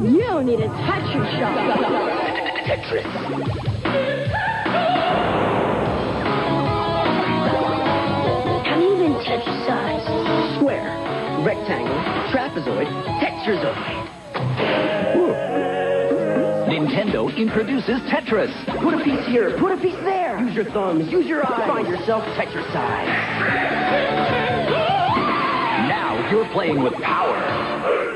You don't need a Tetris shot. Tetris. Have you been Tetrisized? Square, rectangle, trapezoid, tetrazoid. Nintendo introduces Tetris. Put a piece here, put a piece there. Use your thumbs, use your eyes. Find yourself Tetrisized. Now you're playing with power.